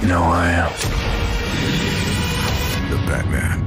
You know who I am. The Batman